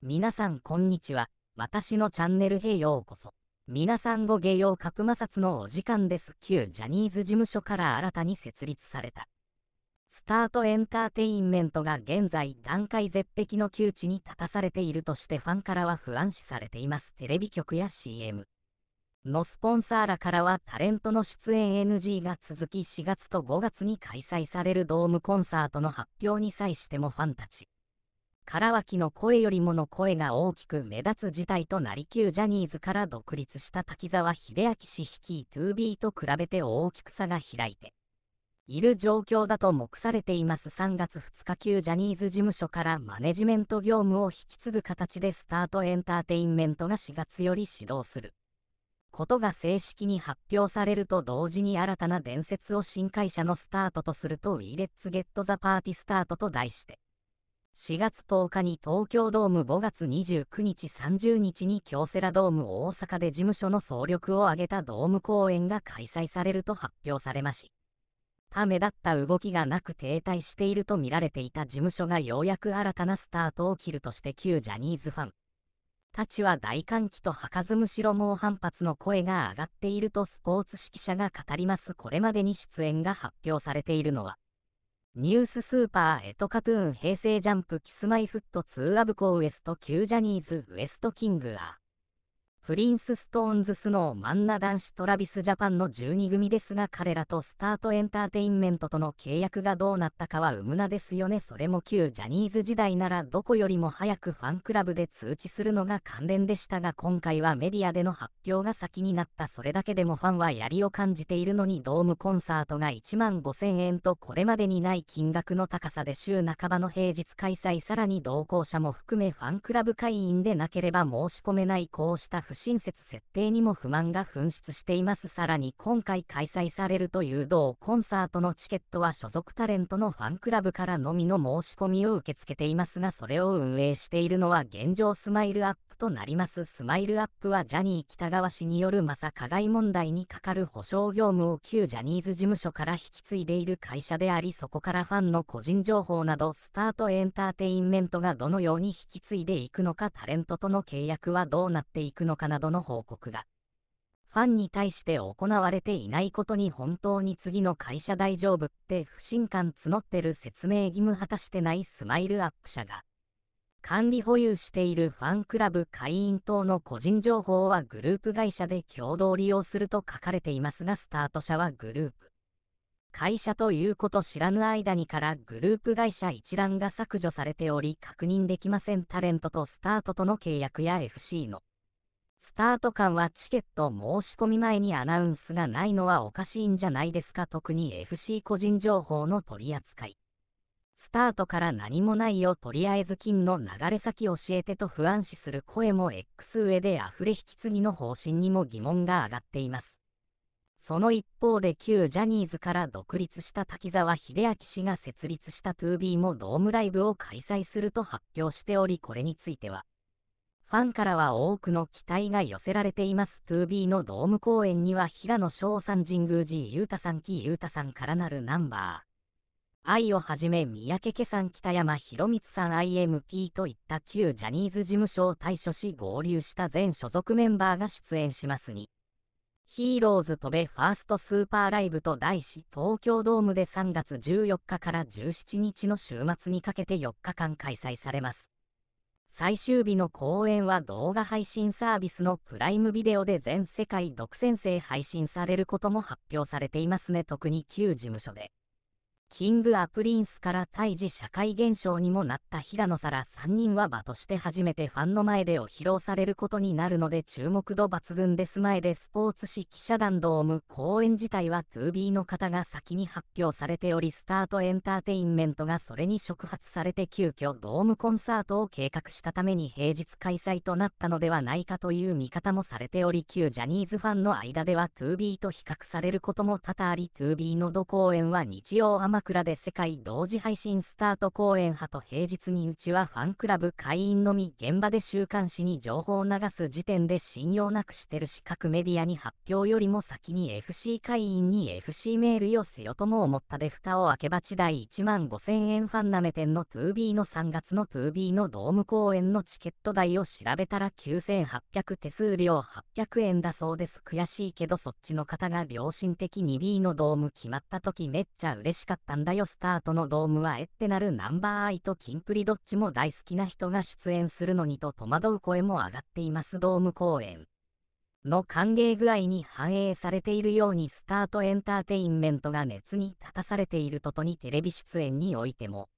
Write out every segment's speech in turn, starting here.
皆さんこんにちは。私のチャンネルへようこそ。皆さんご芸用角摩擦のお時間です。旧ジャニーズ事務所から新たに設立された。スタートエンターテインメントが現在段階絶壁の窮地に立たされているとしてファンからは不安視されています。テレビ局や CM のスポンサーらからはタレントの出演 NG が続き4月と5月に開催されるドームコンサートの発表に際してもファンたち。唐脇の声よりもの声が大きく目立つ事態となり旧ジャニーズから独立した滝沢秀明氏率い 2B と比べて大きく差が開いている状況だと目されています。3月2日旧ジャニーズ事務所からマネジメント業務を引き継ぐ形でスタートエンターテインメントが4月より始動する。ことが正式に発表されると同時に新たな伝説を新会社のスタートとすると We Let's Get the Party Start と題して4月10日に東京ドーム5月29日30日に京セラドーム大阪で事務所の総力を挙げたドーム公演が開催されると発表されまし。ためだった動きがなく停滞していると見られていた事務所がようやく新たなスタートを切るとして旧ジャニーズファンたちは大歓喜と吐かずむしろ猛反発の声が上がっているとスポーツ指揮者が語りますこれまでに出演が発表されているのはニューススーパーエトカトゥーン平成ジャンプキスマイフット2アブコウエスト旧ジャニーズウエストキングアプリンスストーンズスノーマンナ男子トラビスジャパンの12組ですが彼らとスタートエンターテインメントとの契約がどうなったかは無名ですよね。それも旧ジャニーズ時代ならどこよりも早くファンクラブで通知するのが関連でしたが今回はメディアでの発表が先になった。それだけでもファンは槍を感じているのにドームコンサートが1万5000円とこれまでにない金額の高さで週半ばの平日開催さらに同行者も含めファンクラブ会員でなければ申し込めないこうした不親切設定にも不満が噴出しています。さらに今回開催されるという同コンサートのチケットは所属タレントのファンクラブからのみの申し込みを受け付けていますが、それを運営しているのは現状スマイルアップとなります。スマイルアップはジャニー北川氏によるまさ加害問題にかかる保証業務を旧ジャニーズ事務所から引き継いでいる会社であり、そこからファンの個人情報などスタートエンターテインメントがどのように引き継いでいくのか、タレントとの契約はどうなっていくのかなどの報告が。ファンに対して行われていないことに本当に次の会社大丈夫って不信感募ってる説明義務果たしてないスマイルアップ社が。管理保有しているファンクラブ会員等の個人情報はグループ会社で共同利用すると書かれていますがスタート社はグループ。会社ということ知らぬ間にからグループ会社一覧が削除されており確認できません。タレントとスタートとの契約や FC のスタート間はチケット申し込み前にアナウンスがないのはおかしいんじゃないですか？特に FC 個人情報の取り扱い。スタートから何もないよとりあえず金の流れ先教えてと不安視する声も X 上で溢れ引き継ぎの方針にも疑問が上がっています。その一方で旧ジャニーズから独立した滝沢秀明氏が設立した 2B もドームライブを開催すると発表しておりこれについてはファンからは多くの期待が寄せられています。2B のドーム公演には平野翔さん神宮寺裕太さん木裕太さんからなるナンバー。愛をはじめ三宅家さん北山博光さん IMP といった旧ジャニーズ事務所を退所し合流した全所属メンバーが出演しますに。ヒーローズ飛べファーストスーパーライブと題し東京ドームで3月14日から17日の週末にかけて4日間開催されます。最終日の公演は動画配信サービスのプライムビデオで全世界独占制配信されることも発表されていますね特に旧事務所で。キングアプリンスから対峙社会現象にもなった平野さら3人は場として初めてファンの前でを披露されることになるので注目度抜群です。前でスポーツ紙記者団ドーム公演自体は 2B の方が先に発表されておりスタートエンターテインメントがそれに触発されて急遽ドームコンサートを計画したために平日開催となったのではないかという見方もされており旧ジャニーズファンの間では 2B と比較されることも多々あり 2B の土公演は日曜余鎌倉で世界同時配信スタート公演派と平日にうちはファンクラブ会員のみ現場で週刊誌に情報を流す時点で信用なくしてるし各メディアに発表よりも先に FC 会員に FC メールよせよとも思ったで蓋を開けば地代1万5000円ファンナメ店の 2B の3月の 2B のドーム公演のチケット代を調べたら9800手数料800円だそうです。悔しいけどそっちの方が良心的 2B のドーム決まった時めっちゃ嬉しかった。ったんだよ。スタートのドームはえってなるナンバーアイとキンプリどっちも大好きな人が出演するのにと戸惑う声も上がっています。ドーム公演の歓迎具合に反映されているようにスタートエンターテインメントが熱に立たされているととにテレビ出演においても。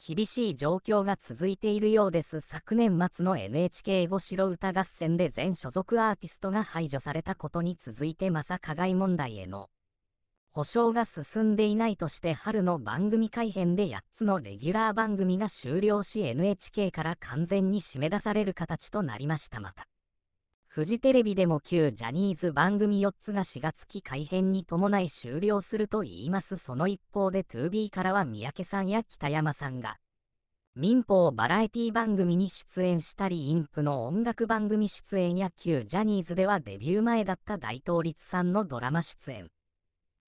厳しい状況が続いているようです。昨年末の NHK ごしろ歌合戦で全所属アーティストが排除されたことに続いてまさ加害問題への保証が進んでいないとして春の番組改編で8つのレギュラー番組が終了し NHK から完全に締め出される形となりましたまた。フジテレビでも旧ジャニーズ番組4つが4月期改編に伴い終了すると言いますその一方で 2B からは三宅さんや北山さんが民放バラエティ番組に出演したりインプの音楽番組出演や旧ジャニーズではデビュー前だった大東立さんのドラマ出演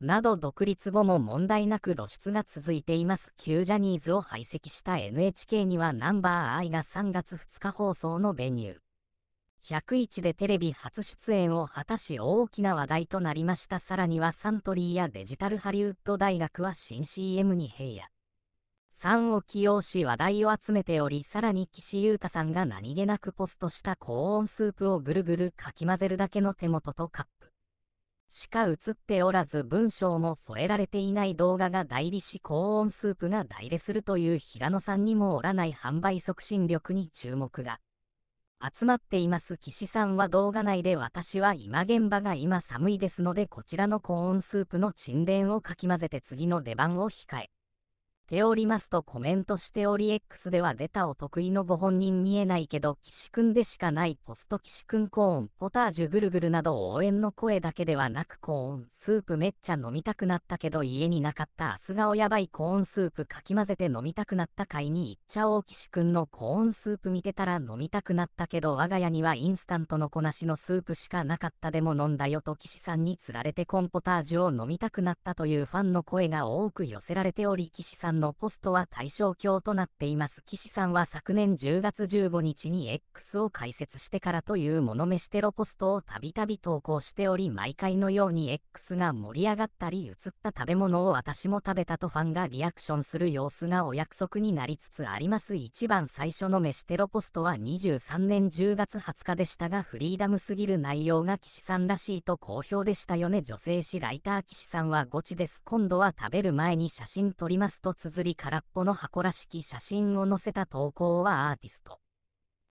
など独立後も問題なく露出が続いています。旧ジャニーズを排斥した NHK にはナンバーアイが3月2日放送のベニュー。101でテレビ初出演を果たし大きな話題となりました。さらにはサントリーやデジタルハリウッド大学は新 CM に平野さんを起用し話題を集めておりさらに岸優太さんが何気なくポストした高温スープをぐるぐるかき混ぜるだけの手元とカップ。しか映っておらず文章も添えられていない動画が代理し高温スープが代理するという平野さんにもおらない販売促進力に注目が。集まっています。岸さんは動画内で私は今現場が今寒いですのでこちらの高温スープの沈殿をかき混ぜて次の出番を控えておりますとコメントしており X では出たお得意のご本人見えないけど岸くんでしかないポスト岸くんコーンポタージュぐるぐるなど応援の声だけではなくコーンスープめっちゃ飲みたくなったけど家になかった明日顔やばいコーンスープかき混ぜて飲みたくなった回に行っちゃおう。岸くんのコーンスープ見てたら飲みたくなったけど我が家にはインスタントのこなしのスープしかなかったでも飲んだよと岸さんにつられてコンポタージュを飲みたくなったというファンの声が多く寄せられており岸さんのポストは対象鏡となっています。岸さんは昨年10月15日に X を開設してからというモノ飯テロポストをたびたび投稿しており、毎回のように X が盛り上がったり、映った食べ物を私も食べたとファンがリアクションする様子がお約束になりつつあります。一番最初の飯テロポストは23年10月20日でしたが、フリーダムすぎる内容が岸さんらしいと好評でしたよね。女性誌ライター岸さんはゴチです。今度は食べる前に写真撮りますと綴り空っぽの箱らしき写真を載せた投稿はアーティスト。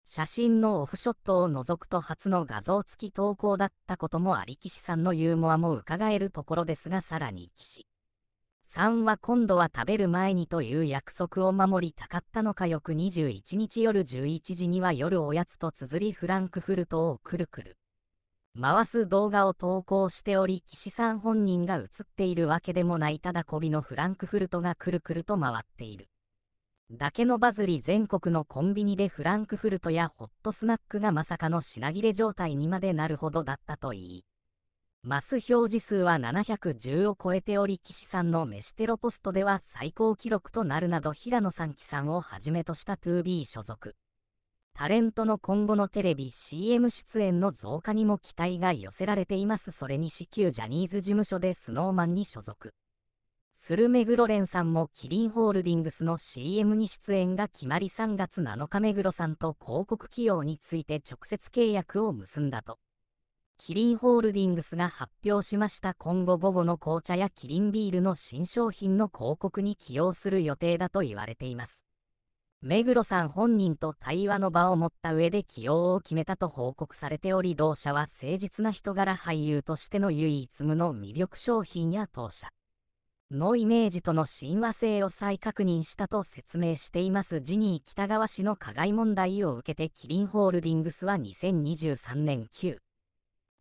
写真のオフショットを除くと初の画像付き投稿だったこともあり岸さんのユーモアも伺えるところですがさらに岸さんは今度は食べる前にという約束を守りたかったのか翌21日夜11時には夜おやつと綴りフランクフルトをくるくる回す動画を投稿しており、岸さん本人が映っているわけでもないただ小びのフランクフルトがくるくると回っている。だけのバズり全国のコンビニでフランクフルトやホットスナックがまさかの品切れ状態にまでなるほどだったといい。マス表示数は710を超えており、岸さんの飯テロポストでは最高記録となるなど平野さん木さんをはじめとした 2B 所属。タレントの今後のテレビ CM 出演の増加にも期待が寄せられています。それに至急ジャニーズ事務所で snowman に所属。スルメグロレンさんもキリンホールディングスの CM に出演が決まり3月7日目黒さんと広告起用について直接契約を結んだと。キリンホールディングスが発表しました今後午後の紅茶やキリンビールの新商品の広告に起用する予定だと言われています。目黒さん本人と対話の場を持った上で起用を決めたと報告されており同社は誠実な人柄俳優としての唯一無の魅力商品や当社。のイメージとの親和性を再確認したと説明していますジニー北川氏の加害問題を受けてキリンホールディングスは2023年9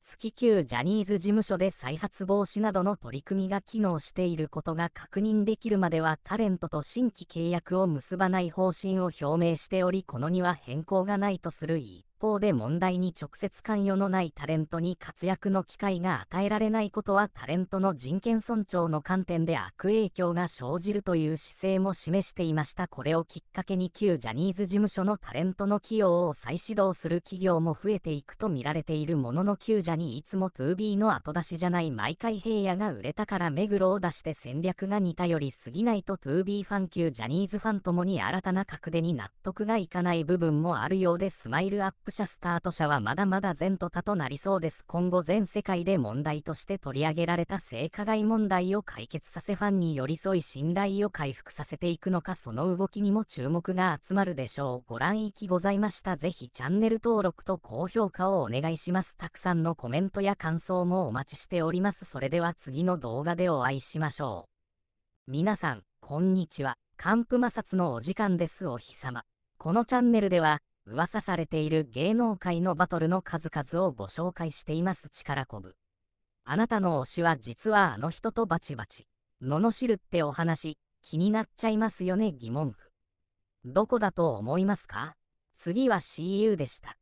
月級ジャニーズ事務所で再発防止などの取り組みが機能していることが確認できるまではタレントと新規契約を結ばない方針を表明しておりこのには変更がないとする一方で問題に直接関与のないタレントに活躍の機会が与えられないことはタレントの人権尊重の観点で悪影響が生じるという姿勢も示していました。これをきっかけに旧ジャニーズ事務所のタレントの起用を再始動する企業も増えていくと見られているものの旧ジャにいつも 2B の後出しじゃない毎回平野が売れたから目黒を出して戦略が似たより過ぎないと 2B ファン旧ジャニーズファンともに新たな角出に納得がいかない部分もあるようでスマイルアップ社スタート社はまだまだ前途多となりそうです。今後全世界で問題として取り上げられた性加害問題を解決させファンに寄り添い信頼を回復させていくのかその動きにも注目が集まるでしょう。ご覧いきございました。ぜひチャンネル登録と高評価をお願いします。たくさんのコメントや感想もお待ちしております。それでは次の動画でお会いしましょう。皆さん、こんにちは。寒風摩擦のお時間です。お日様。このチャンネルでは、噂されている芸能界のバトルの数々をご紹介しています力こぶ。あなたの推しは実はあの人とバチバチ。罵るってお話、気になっちゃいますよね疑問符。どこだと思いますか？次は CU でした。